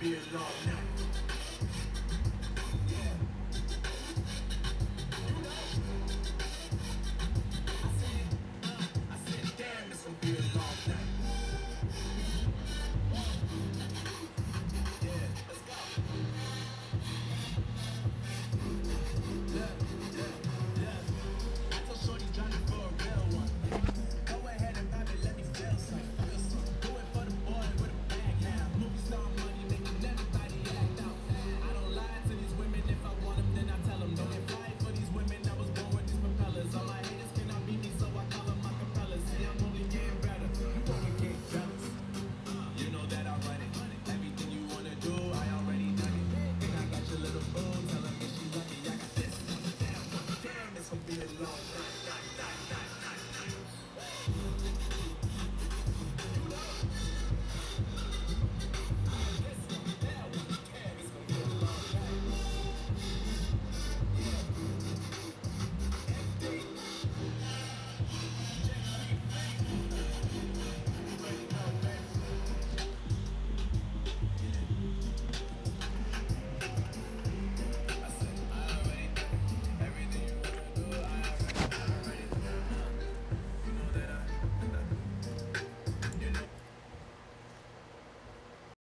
beers, dog. Now. in love.